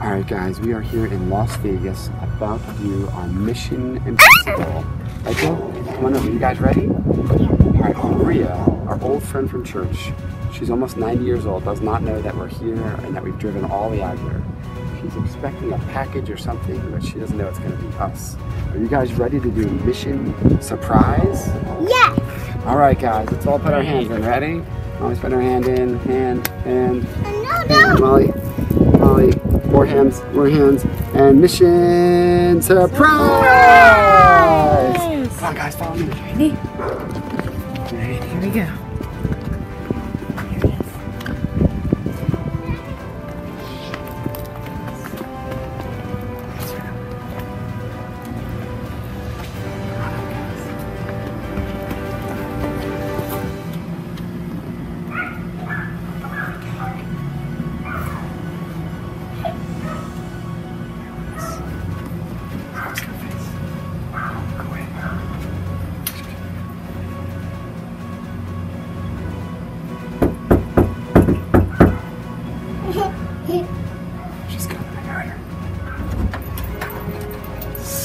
All right, guys, we are here in Las Vegas about to do our Mission Impossible. Joe? Come on over. You guys ready? All right, Maria, our old friend from church, she's almost 90 years old, does not know that we're here and that we've driven all the way out here. She's expecting a package or something, but she doesn't know it's going to be us. Are you guys ready to do Mission Surprise? Yes. All right, guys, let's all put our hands in. Ready? Always put our hand in, hand, hand, No, no. Molly, Molly, more hands, more hands, and mission surprise! Come on, guys, follow me. Ready? Here we go.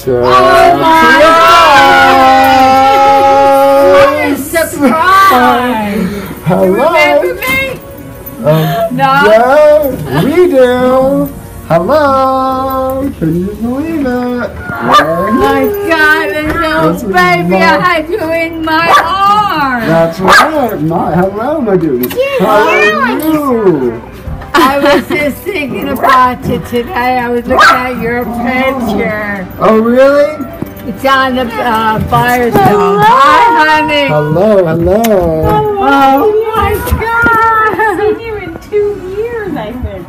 Surprise! Hello. Remember me? Um, No. yeah, we do. Hello. Can you believe it? Oh my God, a little baby, I had you in my arms. That's right. My, hello, my dude. How are you? I was just thinking about you today. I was looking at your picture. Oh, really? It's on the uh, Firestone. Hi, honey. Hello, hello. Oh my God. Haven't seen you in two years, I think.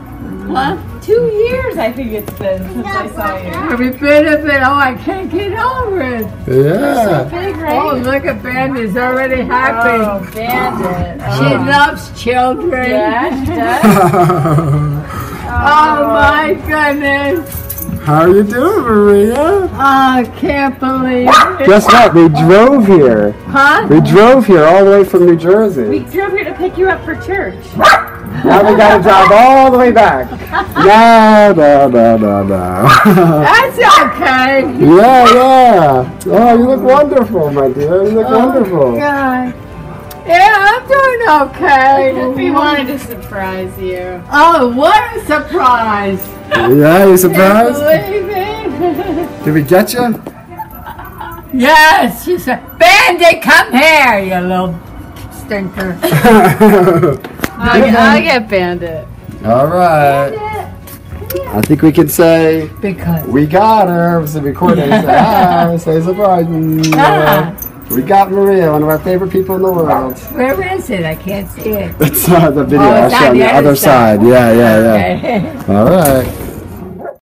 Huh? Two years, I think it's been since I saw you. Every bit of it. Oh, I can't get over it. Yeah. Big, Oh, look at Bandit's already oh, happy. Oh, Bandit. She oh. loves children. Yeah, she does. Oh my goodness. How are you doing, Maria? Oh, I can't believe it. Guess what? We drove here. Huh? We drove here all the way from New Jersey. We drove here to pick you up for church. Now we gotta drive all the way back. No, no, no, no, no. That's okay. yeah, yeah. Oh, you look wonderful, my dear. You look Oh, wonderful. God. Yeah, I'm doing okay. We wanted to surprise you. Oh, what a surprise. Yeah, you surprised? Can't believe it. Did we get you? Yes, she said, Bandit, come here, you little stinker. I'll, I'll get Bandit. all right. I think we can say Because. we got her. A recording. Say hi. Say surprise. Ah. We got Maria, one of our favorite people in the world. Where is it? I can't see it. It's uh, the video Oh, I'll show on on the the other other side. side. Yeah, yeah, yeah. Okay. All right.